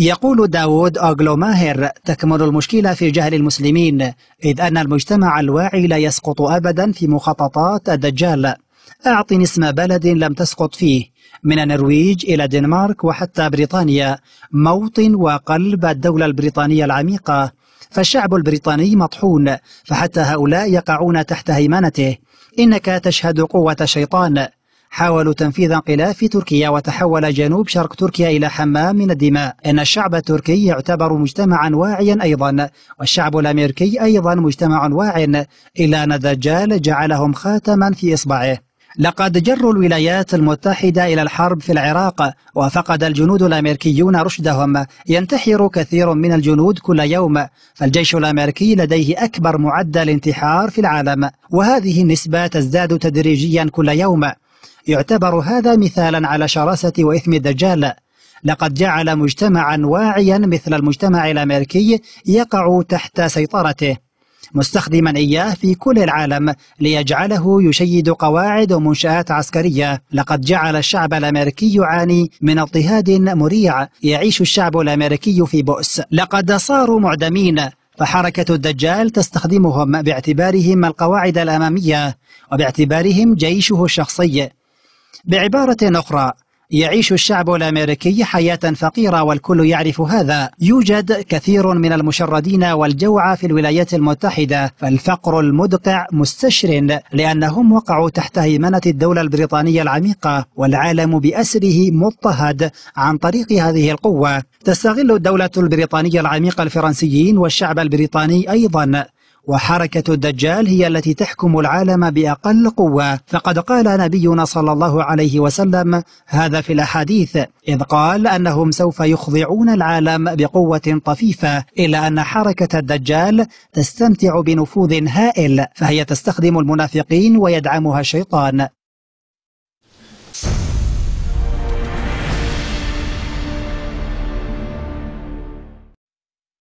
يقول داود أوغلو ماهر تكمن المشكلة في جهل المسلمين إذ أن المجتمع الواعي لا يسقط أبدا في مخططات الدجال. أعطني اسم بلد لم تسقط فيه من النرويج إلى دنمارك وحتى بريطانيا. موطن وقلب الدولة البريطانية العميقة. فالشعب البريطاني مطحون فحتى هؤلاء يقعون تحت هيمنته. إنك تشهد قوة الشيطان. حاولوا تنفيذ انقلاب في تركيا وتحول جنوب شرق تركيا إلى حمام من الدماء. إن الشعب التركي يعتبر مجتمعا واعيا أيضا والشعب الأمريكي أيضا مجتمع واع إلا أن الدجال جعلهم خاتما في إصبعه. لقد جروا الولايات المتحدة إلى الحرب في العراق وفقد الجنود الأمريكيون رشدهم. ينتحر كثير من الجنود كل يوم فالجيش الأمريكي لديه أكبر معدل انتحار في العالم. وهذه النسبة تزداد تدريجيا كل يوم. يعتبر هذا مثالا على شراسة وإثم الدجال. لقد جعل مجتمعا واعيا مثل المجتمع الأمريكي يقع تحت سيطرته مستخدما إياه في كل العالم ليجعله يشيد قواعد ومنشآت عسكرية. لقد جعل الشعب الأمريكي يعاني من اضطهاد مريع يعيش الشعب الأمريكي في بؤس. لقد صاروا معدمين فحركة الدجال تستخدمهم باعتبارهم القواعد الأمامية وباعتبارهم جيشه الشخصي. بعبارة أخرى يعيش الشعب الأمريكي حياة فقيرة والكل يعرف هذا. يوجد كثير من المشردين والجوعى في الولايات المتحدة فالفقر المدقع مستشر لأنهم وقعوا تحت هيمنة الدولة البريطانية العميقة والعالم بأسره مضطهد عن طريق هذه القوة. تستغل الدولة البريطانية العميقة الفرنسيين والشعب البريطاني أيضا وحركة الدجال هي التي تحكم العالم بأقل قوة. فقد قال نبينا صلى الله عليه وسلم هذا في الأحاديث إذ قال أنهم سوف يخضعون العالم بقوة طفيفة إلا أن حركة الدجال تستمتع بنفوذ هائل فهي تستخدم المنافقين ويدعمها الشيطان.